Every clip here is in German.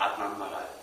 आत्मा महाराज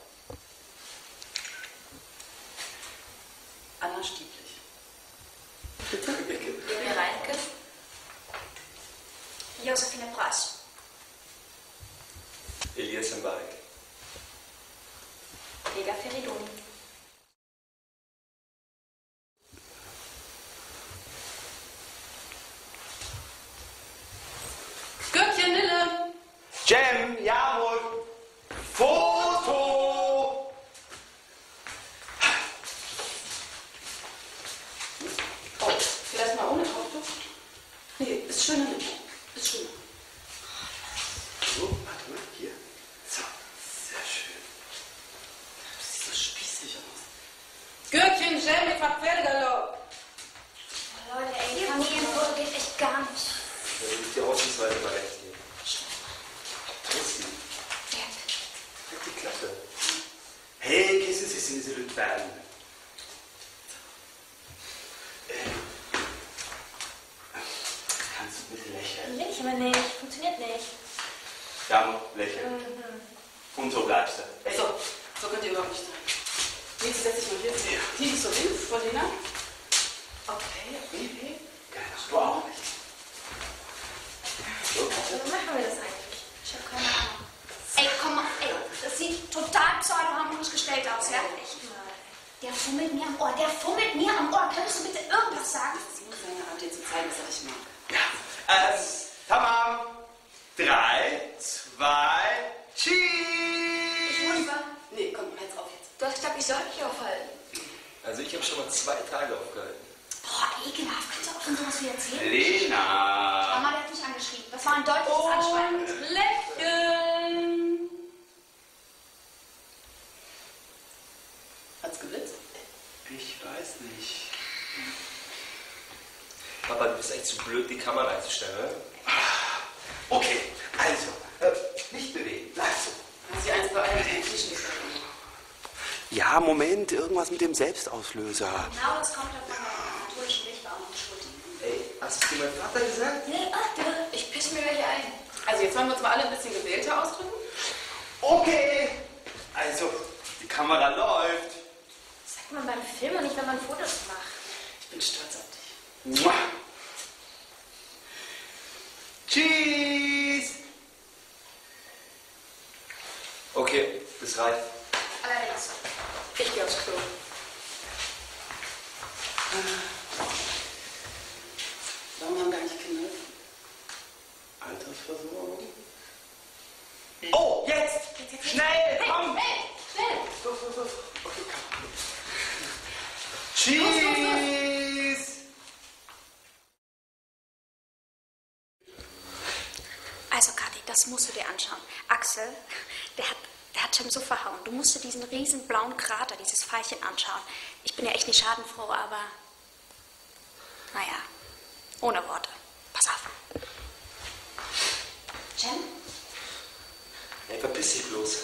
So, Wie machen wir das eigentlich? Ich habe keine Ahnung. Ey, komm mal, ey, das sieht total pseudo-harmonisch gestellt aus, ja? Echt mal. Der fummelt mir am Ohr, der fummelt mir am Ohr. Könntest du bitte irgendwas sagen? Das ist nur seine Art, dir zu zeigen, dass er dich mag. Ja, äh, tamam. Drei, zwei, cheese! Nee, komm, jetzt auf jetzt. Du hast gesagt, ich soll mich aufhalten. Also ich habe schon mal zwei Tage aufgehalten. Boah, ekelhaft. Kannst du auch von sowas wie erzählen? Lena! Mama, der angeschrieben. Das war ein deutliches Anschreiben. Lächeln. Hat's geblitzt? Ich weiß nicht. Papa, du bist echt zu blöd, die Kamera einzustellen, ne? Okay, also, äh, nicht bewegen, bleib so. Eins bei einem nicht Ja, Moment, irgendwas mit dem Selbstauslöser. Genau, das kommt dann von der katholischen Lichtbaum schuld. Ey, hast du dir mein Vater gesagt? Warte. Ich piss mir welche ein. Also jetzt wollen wir uns mal alle ein bisschen gewählter ausdrücken. Okay, also, die Kamera läuft. Das sagt man beim Film und nicht, wenn man Fotos macht. Ich bin stolz auf dich. Mua. Cheese! Okay, das reicht. Allerdings. Ich gehe aufs Klo. Warum haben wir eigentlich Kinder? Altersversorgung? Oh, jetzt! Schnell, komm! Hey, schnell! So, so, so. Okay, komm. Cheese! Also, Kathi, das musst du dir anschauen. Axel, der hat, der hat Cem so verhauen. Du musst dir diesen riesen blauen Krater, dieses Pfeilchen anschauen. Ich bin ja echt nicht schadenfroh, aber naja, ohne Worte. Pass auf. Cem? Dich bloß.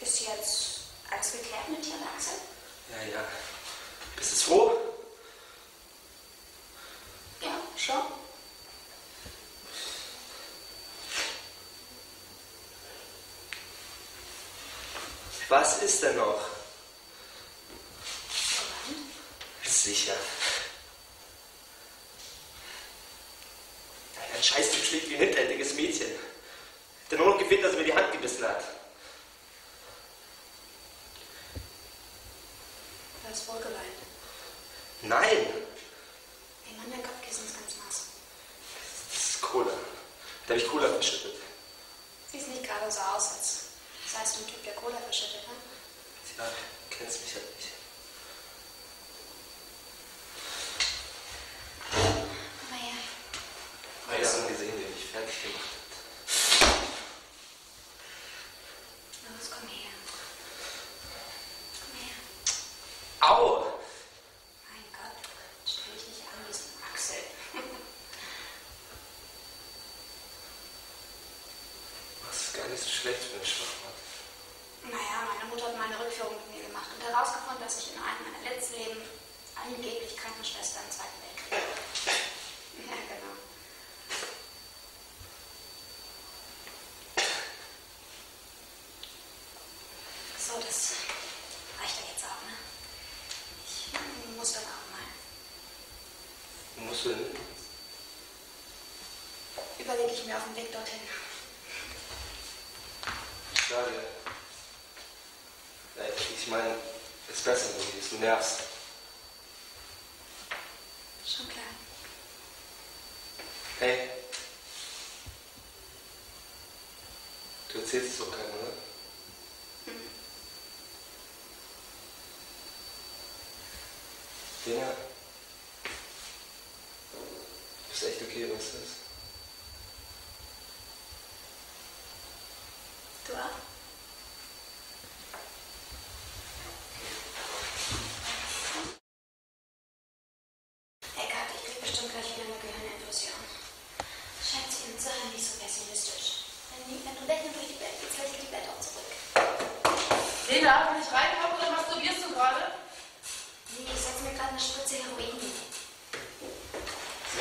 Ist jetzt alles geklärt mit dir Axel? Ja, ja. Bist du froh? Ja, schon. Was ist denn noch? Sicher. Ein Scheißtyp schlägt wie ein hinterhältiges Mädchen. Der nur noch gewinnt, dass er mir die Hand gebissen hat. Du hast wohl geweint. Nein, Ey Mann, dein Kopfkissen ist ganz nass. das ist Cola. Da habe ich Cola verschüttet. Sieht nicht gerade so aus, als seist du ein Typ, der Cola verschüttet hat. Ja, kennst mich halt nicht. Komm mal her. Beide haben gesehen, wie er mich fertig gemacht hat. Los, komm her. Komm her. Au! Mein Gott, stell dich nicht an, diesen Axel. Das ist gar nicht so schlecht für eine Schwachmat. Naja, meine Mutter hat meine Rückführung mit mir gemacht und herausgefunden, dass ich in einem meiner letzten Leben angeblich Krankenschwester im Zweiten Weltkrieg. Ja, genau. So, das reicht ja jetzt auch, ne? Ich muss dann auch mal. Du hin? Überlege ich mir auf dem Weg dorthin. Schade. Ja, ich meine, es ist besser, wenn. Du nervst. Schon klar. Hey. Du erzählst es doch keinem, oder? Du bist echt okay, was das ist? Du auch? Hey Kat, ich krieg bestimmt gleich wieder eine Gehirninfusion. Scheint sie in Sachen nicht so pessimistisch. Wenn, die, wenn du lächelnd durch die Welt gehst, lächelt die Welt auch zurück. Lena, kann ich reinkommen oder masturbierst du gerade? Nee, ich setze mir gerade eine Spritze Heroin. Sie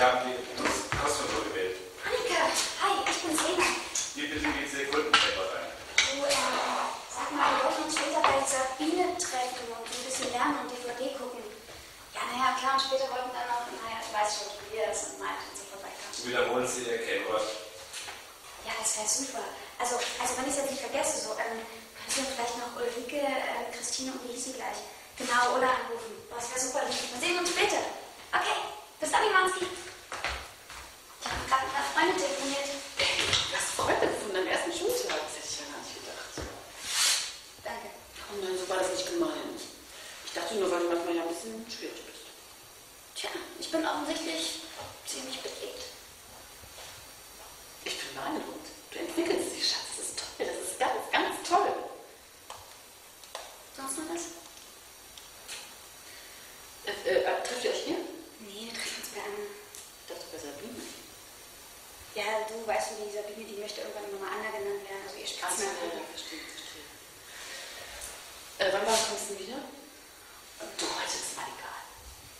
haben die Kostennummern gewählt. Annika, hi, ich bin's Lena. Hier bitte die Sekundenpaper ein. Du, ähm, sag mal, wir wollten uns später bei Sabine treffen und ein bisschen lernen und DVD gucken. Ja, naja, klar, und später wollten wir dann auch, naja, ich weiß schon, wie das und meint und so vorbeikommen. Wiederholen Sie Ihr Kennwort. Ja, das wäre super. Also, also wenn ich es jetzt nicht vergesse, so, ähm, kannst du vielleicht noch Ulrike, äh, Christine und wie hieß sie gleich? Genau, Ola anrufen. Das wäre super lieb. Wir sehen uns später. Okay, bis dann, Imanski. Ich habe gerade mit einer Freundin telefoniert. Du hast Freunde gefunden am ersten Schultag. Das hätte ich ja gar nicht gedacht. Danke. Oh nein, so war das nicht gemeint. Ich dachte nur, weil du manchmal ja ein bisschen schwierig bist. Tja, ich bin offensichtlich ziemlich beliebt. Ich bin beeindruckt. Du entwickelst dich, Schatz. Das ist toll. Das ist ganz, ganz toll. Sonst noch was? Äh, äh, trifft ihr euch hier? Nee, wir treffen uns bei einem. Ich dachte bei Sabine. Ja, du weißt schon, die Sabine, die möchte irgendwann nochmal Anna genannt werden. Also ihr Ach so, Spitzname. ja, verstehe, verstehe. Äh, wann war kommst du wieder? Du, heute ist mal egal.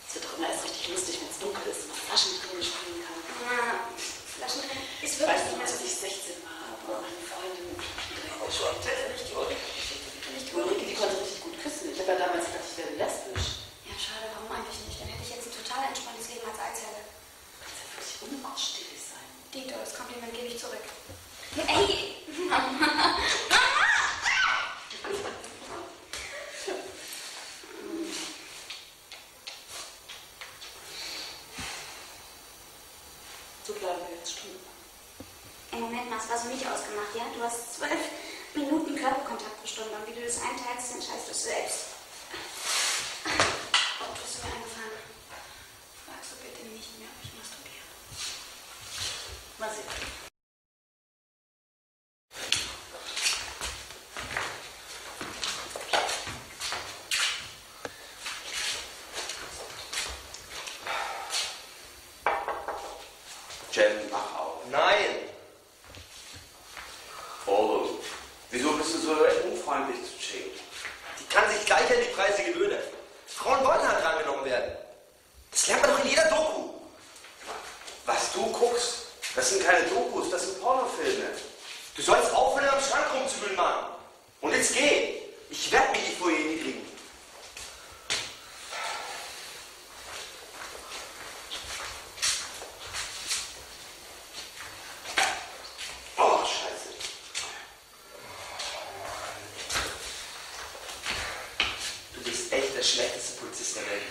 Es wird doch immer erst richtig lustig, wenn es dunkel ist und man Flaschen drin spielen kann. Ah, Flaschendrehen ist Ich wirklich weiß nicht noch, mehr so als ich 16 war, aber meine Freundin Oh, schon. Nicht die Ulrike. Die Ulrike, die konnte richtig gut küssen. Ich habe ja damals gedacht, ich werde lesbisch. Ja, schade, warum eigentlich nicht? Dann hätte ich jetzt ein total entspanntes Leben als Eizelle. Du wirklich unausstehlich sein. Dito, das Kompliment gebe ich zurück. Ey! So bleiben wir jetzt stundenlang. Ey, Moment mal, es war so nicht ausgemacht, ja? Du hast zwölf Minuten Körperkontakt pro Stunde und wie du das einteilst, entscheidest du es selbst. Oh, du hast mir eingefallen. Fragst du bitte nicht mehr, ob ich masturbiere. Mal sehen. Jen, mach auf. Nein! Oh, wieso bist du so unfreundlich zu Jane? Die kann sich gleich an die Preise gewöhnen. Frauen wollen halt rangenommen werden. Das lernt man doch in jeder Doku. Was du guckst, das sind keine Dokus, das sind Pornofilme. Du sollst aufhören, am Schrank rumzubügeln, Mann. Und jetzt geh. Ich werde mich nicht vor ihr niedrigen. Oh, scheiße. Du bist echt der schlechteste Polizist der Welt.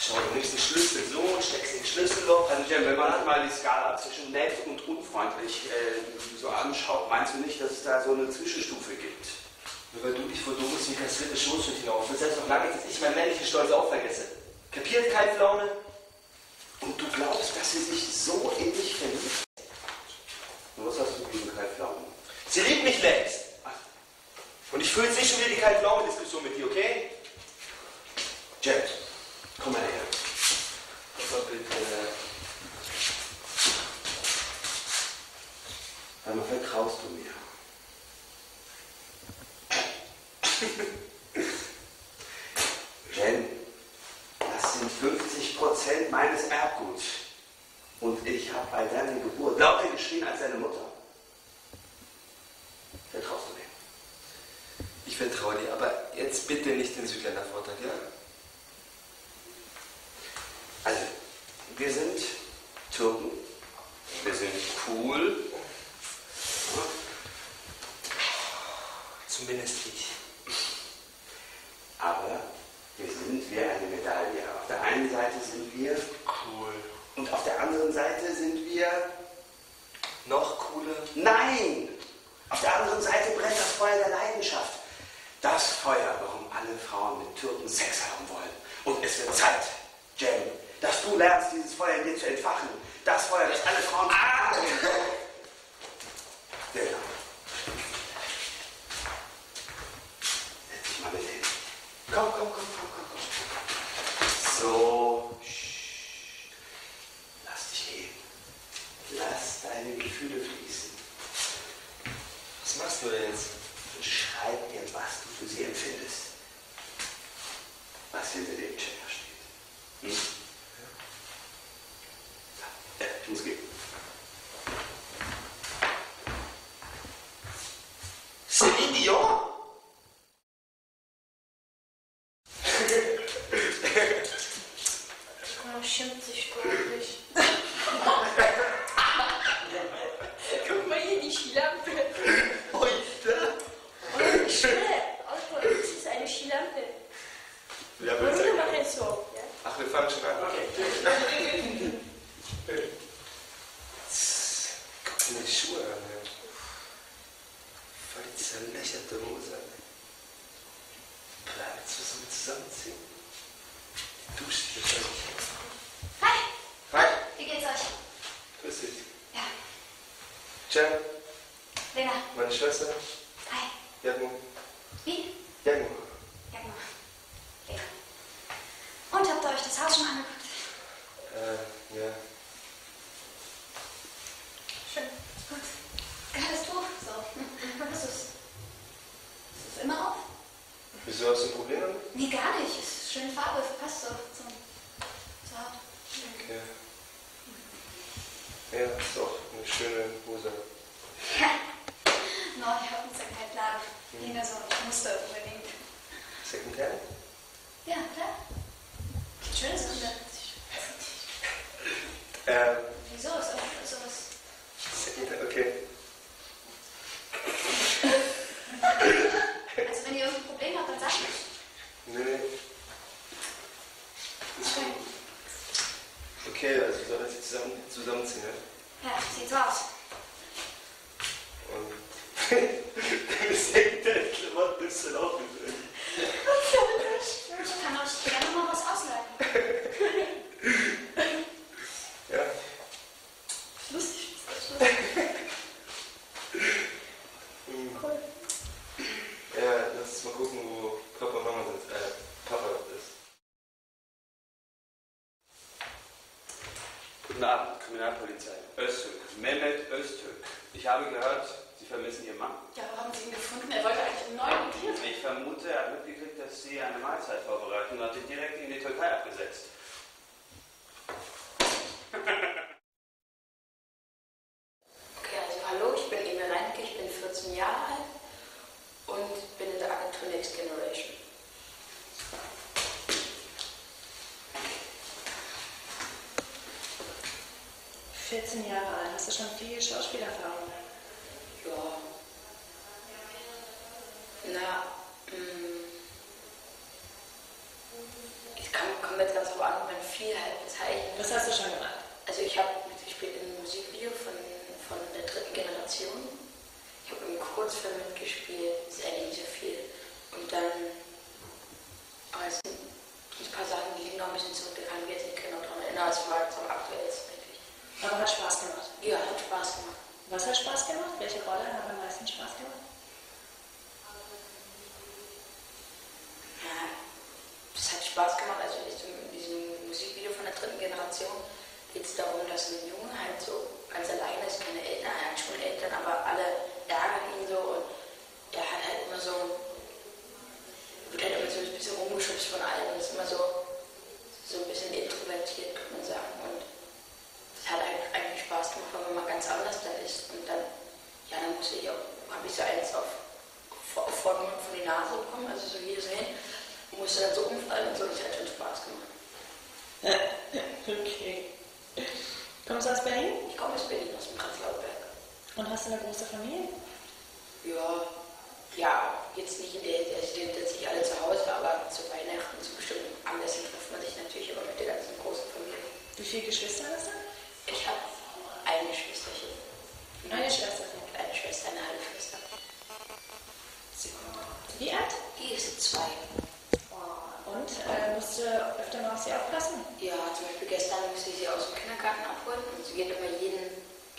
Schau, du nimmst den Schlüssel so und steckst den Schlüsselloch. Also Jen, wenn man halt mal die Skala zwischen nett und unfreundlich äh, so anschaut, meinst du nicht, dass es da so eine Zwischenstufe gibt? Nur weil du dich vor dummes wie kastrierte hinauf willst, heißt noch lange, dass ich meinen männlichen Stolz auch vergesse. Kapiert, Kaltflaune? Und du glaubst, dass sie sich so in dich verliebt? Und was hast du gegen Kai Pflaumen? Sie liebt mich längst. Und ich fühle jetzt nicht schon wieder die Kaltpflaume-Diskussion mit dir, okay? Jet, komm mal her. Aber bitte. Sag mal, vertraust du mir? Jen, das sind 50 Prozent meines Erbguts. Und ich habe bei deiner Geburt lauter geschrien als deine Mutter. Vertraust du mir? Ich vertraue dir, aber jetzt bitte nicht den Südländer-Vortrag, ja? Also, wir sind Türken, wir sind cool. Zumindest ich. Aber wir sind wie eine Medaille. Auf der einen Seite sind wir Cool. und auf der anderen Seite sind wir. Noch cooler? Nein! Auf der anderen Seite brennt das Feuer der Leidenschaft. Das Feuer, warum alle Frauen mit Türken Sex haben wollen. Und es wird Zeit, Jen, dass du lernst, dieses Feuer in dir zu entfachen. Das Feuer, das alle Frauen. Ah! Genau. Setz dich mal mit hin. Komm, komm, komm, komm, komm, komm. So. Sch- Lass dich gehen. Lass deine Gefühle fließen. Was machst du denn jetzt? Schreib dir, was du für sie empfindest. Was hinter dem Checker steht. Hm? Ja, ich muss gehen. Celine Dion? Oh, schimpft sich deutlich. Guck mal hier, die Skilampe. Heute? Oh, ich schwöre, Alter, das ist eine Skilampe. Ja, Warum du machst so? Ja? Ach, wir fangen schon an. Okay. Guck dir die Schuhe an, ja. Voll die zerlöcherte Hose. Bleib jetzt müssen wir zusammenziehen. Die Dusche wahrscheinlich. Hi, Hi, wie geht's euch? grüß dich. Ja, Jen, Lena. meine Schwester. Hi. Jagmo. Wie? Jagmo. Ja, genau. Lena. Und habt ihr euch das Haus schon angeguckt? Äh, ja. Schön. Gut. Geiles Tuch. So. Was ist es? Ist es immer auf? Wieso hast du ein Problem damit? Nee, gar nicht. Es ist schöne Farbe. Passt so zum, zur Haut. Okay. Ja, ist auch eine schöne Hose. Ja. No, ich hab einen Secondhand-Laden. Ging da so. Ich musste unbedingt. Secondhand? Ja, klar. Schönes Sachen. Ähm, Wieso ist auch sowas? Secondhand, okay. Also, wenn ihr irgendein Problem habt, dann sagt mir. Nee, nee. Okay. Okay, also soll das jetzt zusammen, zusammenziehen, ja? Ja, sieht so aus. Und deine Secondhand-Klamotten ist dann auch mit drin. Ich kann euch gerne mal was ausleihen. Ja. Lustig, ist das lustig. Hm. Cool. Ja, lass uns mal gucken, wo Papa und Mama sind. Äh, Papa ist. Guten Abend, Kriminalpolizei. Öztürk. Mehmet Öztürk. Ich habe gehört, Sie vermissen Ihren Mann. Ja, wo haben Sie ihn gefunden? Er wollte eigentlich einen neuen Bier. Ich vermute, er hat mitgekriegt, dass Sie eine Mahlzeit vorbereiten und hat sich direkt in die Türkei abgesetzt. Okay, also hallo, ich bin Emil Reinke, ich bin 14 Jahre alt und bin in der Agentur Next Generation. Du 14 Jahre alt, hast du schon viel Schauspielerfahrung? Ja. Na, ich kann, komme jetzt ganz drauf an, wenn viel halt bezeichnet. Was hast du schon gemacht? Also ich habe mitgespielt in einem Musikvideo von, von der dritten Generation. Ich habe im Kurzfilm mitgespielt, ist eigentlich nicht so viel. Und dann, aber es sind ein paar Sachen, die liegen noch ein bisschen zurück, da kann ich mich jetzt nicht genau dran erinnern. Es war jetzt am aktuellsten. Aber hat Spaß gemacht. Ja, hat Spaß gemacht. Was hat Spaß gemacht? Welche Rolle hat am meisten Spaß gemacht? Ja, das hat Spaß gemacht. Also in diesem, Musikvideo von der dritten Generation geht es darum, dass ein Junge halt so ganz alleine ist, keine Eltern, er hat schon Eltern, aber alle ärgern ihn so und er hat halt immer so, wird halt immer so ein bisschen rumgeschubst von allen und ist immer so, so ein bisschen introvertiert, kann man sagen. Und das hat eigentlich Spaß gemacht, weil man mal ganz anders dann ist. Und dann, ja, dann musste ich auch, habe ich so eins auf, auf vorne von die Nase bekommen, also so hier so hin. Und musste dann so umfallen und so, das hat schon Spaß gemacht. Okay. Kommst du aus Berlin? Ich komme aus Berlin, aus dem Prenzlauer Berg. Und hast du eine große Familie? Ja, ja, jetzt nicht in der Hinsicht, dass sich alle zu Hause, aber zu Weihnachten, zu bestimmten Anlässen trifft man sich natürlich immer mit der ganzen großen Familie. Wie viele Geschwister hast du? Ich habe eine Schwesterchen. Eine Schwester. Eine Schwester, eine halbe Schwester. Wie alt? Die ist zwei. Und äh, musst du öfter mal auf sie aufpassen? Ja, zum Beispiel gestern musste ich sie aus dem Kindergarten geht immer jeden,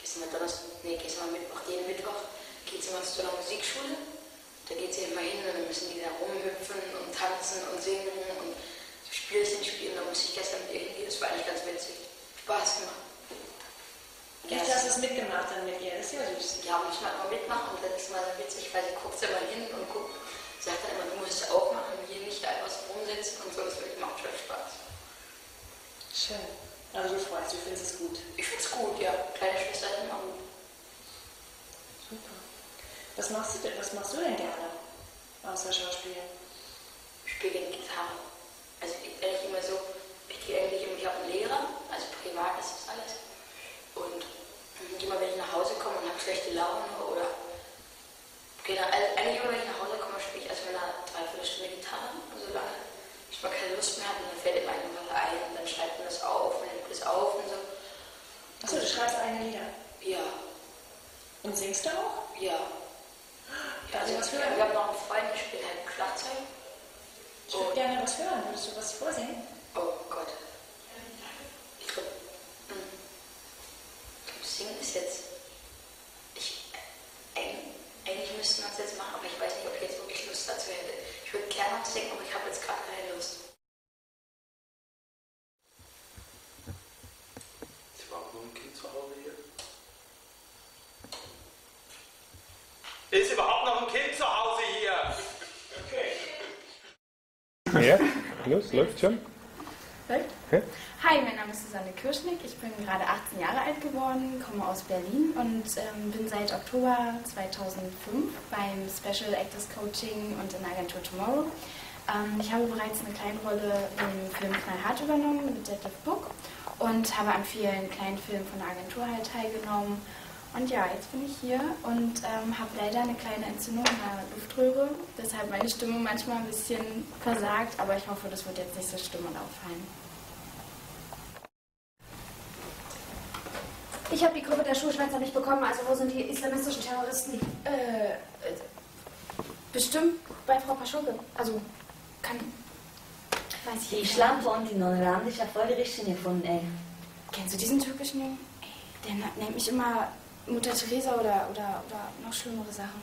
gestern mal Donnerstag, nee, gestern mal Mittwoch, jeden Mittwoch geht sie mal zu einer Musikschule. Da geht sie immer hin und dann müssen die da rumhüpfen und tanzen und singen und so Spielchen spielen. Da musste ich gestern mit ihr hingehen, das war eigentlich ganz witzig. Spaß gemacht. Hast du es mitgemacht dann mit ihr, das ist ja süß. Ja, muss man immer mitmachen und dann ist es mal so witzig, weil sie guckt immer hin und guckt, sagt dann immer, du musst es auch machen, hier nicht einfach so rumsitzen und so, das macht schon Spaß. Schön. Also du findest es gut. Ich find's gut, ja. Kleine Schwester ist immer gut. Super. Was machst du denn, was machst du denn gerne? Außer Schauspiel? Ich spiele gerne Gitarre. Also ich ehrlich immer so, ich gehe eigentlich immer, ich habe einen Lehrer, also privat ist das alles. Und immer wenn ich nach Hause komme und habe schlechte Laune oder genau, also eigentlich immer wenn ich nach Hause komme, spiele ich erstmal eine Dreiviertelstunde Gitarre. Und solange ich mal keine Lust mehr habe, dann fällt immer eine Woche ein und dann schreibt man das auf und dann nimmt es auf und so. Achso, du schreibst eigene Lieder. Ja, Und singst du auch? ja. Darf ich was wir, hören? wir haben noch einen Freund, der spielt halt Schlagzeug. Ich würde gerne was hören. Würdest du was vorsingen? Oh Gott. Ich glaube, Singen ist jetzt. Ich, eigentlich, eigentlich müssten wir es jetzt machen, aber ich weiß nicht, ob ich jetzt wirklich Lust dazu hätte. Ich würde gerne noch singen, aber ich habe jetzt gerade keine Lust. Ist überhaupt noch ein Kind zu Hause hier? Ist überhaupt noch ein Kind zu Hause hier? Ja, los, läuft schon. Ja. Hi, mein Name ist Susanne Kirschnick. Ich bin gerade 18 Jahre alt geworden, komme aus Berlin und ähm, bin seit Oktober 2005 beim Special Actors Coaching und in der Agentur Tomorrow. Ähm, ich habe bereits eine kleine Rolle im Film Knallhart übernommen mit Detlef Book und habe an vielen kleinen Filmen von der Agentur halt teilgenommen. Und ja, jetzt bin ich hier und ähm, habe leider eine kleine Entzündung in der Luftröhre, deshalb meine Stimme manchmal ein bisschen versagt, aber ich hoffe, das wird jetzt nicht so schlimm und auffallen. Ich habe die Gruppe der Schulschwänzer nicht bekommen, also wo sind die islamistischen Terroristen? Äh, bestimmt bei Frau Paschulke. Also, kann. Weiß ich Die nicht. Schlampe und die Nonneland ist ja voll die Richtige von, ey. Kennst du diesen türkischen Jungen? Ey, der nennt mich immer Mutter Teresa oder, oder, oder noch schlimmere Sachen.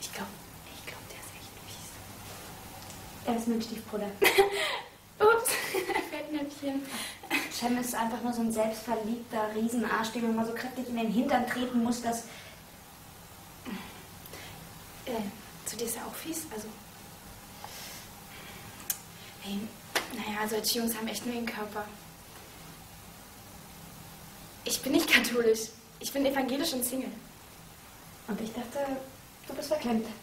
Ich glaube, ich glaube, der ist echt fies. Er ist mein Stiefbruder. Ups, Fettnäpfchen. Cem ist einfach nur so ein selbstverliebter Riesenarsch, dem man mal so kräftig in den Hintern treten muss, dass... Äh, zu dir ist er auch fies, also. Hey, naja, solche Jungs haben echt nur den Körper. Ich bin nicht katholisch. Ich bin evangelisch und Single. Und ich dachte, du bist verklemmt.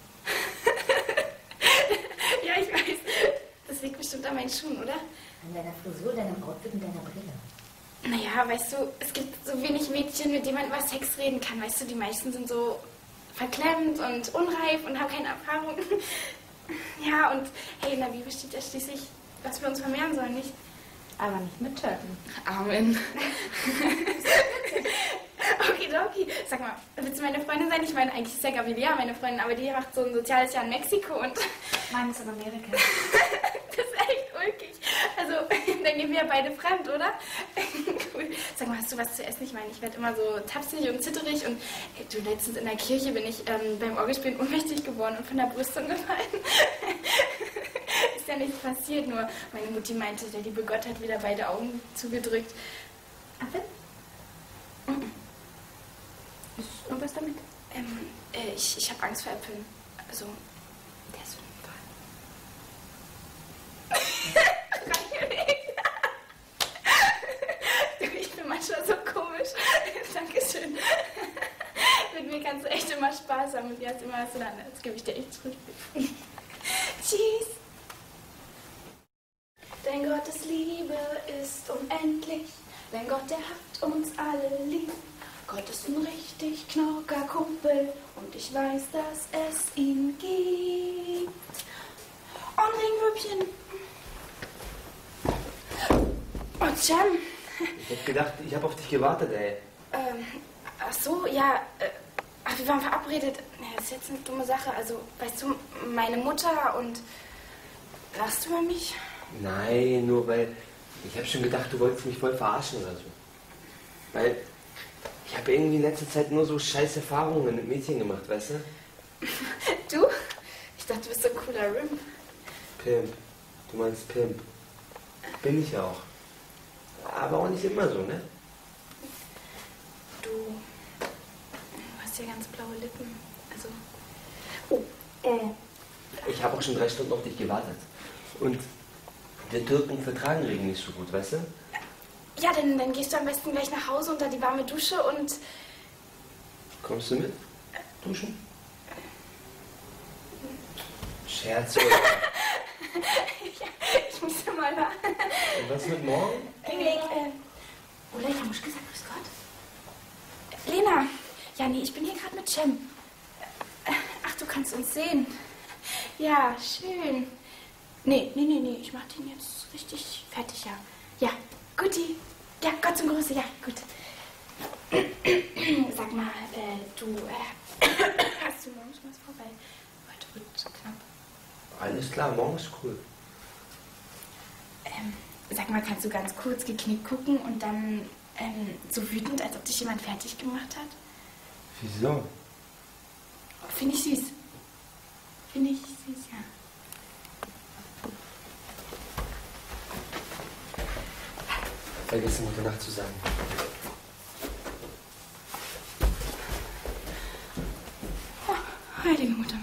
Ja, ich weiß. Das liegt bestimmt an meinen Schuhen, oder? An deiner Frisur, deinem Outfit und deiner Brille. Naja, weißt du, es gibt so wenig Mädchen, mit denen man über Sex reden kann. Weißt du, die meisten sind so verklemmt und unreif und haben keine Erfahrung. Ja, und hey, in der Bibel steht ja schließlich, dass wir uns vermehren sollen, nicht? Aber nicht mit Türken. Amen. Okidoki. Sag mal, willst du meine Freundin sein? Ich meine, eigentlich ist ja Gabriela meine Freundin, aber die macht so ein soziales Jahr in Mexiko und Meines in Amerika. das ist echt ulkig. Also, wir ja beide fremd, oder? cool. Sag mal, hast du was zu essen? Ich meine, ich werde immer so tapsig und zitterig und hey, du, letztens in der Kirche bin ich ähm, beim Orgelspielen ohnmächtig geworden und von der Brüstung gefallen. ist ja nichts passiert, nur meine Mutti meinte, der liebe Gott hat wieder beide Augen zugedrückt. Apfel? Ist irgendwas damit? Ähm, äh, ich ich habe Angst vor Äpfeln. Also, der ist so komisch. Dankeschön. Mit mir kannst du echt immer Spaß haben und du dann, jetzt gebe ich dir echt zurück. Tschüss. Denn Gottes Liebe ist unendlich, denn Gott, der hat uns alle lieb. Gott ist ein richtig knocker Kumpel und ich weiß, dass es ihn gibt. Und Ringrübchen. Oh, Jam. Ich hab gedacht, ich hab auf dich gewartet, ey. Ähm, ach so, ja. Äh, wir waren verabredet. Ja, das ist jetzt eine dumme Sache. Also, weißt du, meine Mutter und. Lachst du über mich? Nein, nur weil ich habe schon gedacht, du wolltest mich voll verarschen oder so. Weil ich habe irgendwie in letzter Zeit nur so scheiß Erfahrungen mit Mädchen gemacht, weißt du? Du? Ich dachte, du bist so ein cooler Rim. Pimp. Du meinst Pimp. Bin ich auch. Aber auch nicht immer so, ne? Du. Du hast ja ganz blaue Lippen. Also. Oh, äh. Ich habe auch schon drei Stunden auf dich gewartet. Und wir Türken vertragen Regen nicht so gut, weißt du? Ja, dann, dann gehst du am besten gleich nach Hause unter die warme Dusche und. Kommst du mit? Duschen? Scherz, oder? ja, ich muss ja mal da. Und was mit morgen? Äh. Lena, muss ich gesagt, grüß Gott. Lena, ja, nee, ich bin hier gerade mit Cem. Äh, Ach, du kannst uns sehen. Ja, schön. Nee, nee, nee, nee, ich mach den jetzt richtig fertig, ja. Ja, guti. Ja, Gott zum Grüße, ja, gut. Sag mal, äh, du, äh, hast du morgens was vor, weil heute wird es knapp. Alles klar, morgen ist cool. Ähm, sag mal, kannst du ganz kurz geknickt gucken und dann ähm, so wütend, als ob dich jemand fertig gemacht hat? Wieso? Finde ich süß. Finde ich süß, ja. Vergessen gute Nacht zu sagen. Heilige Mutter.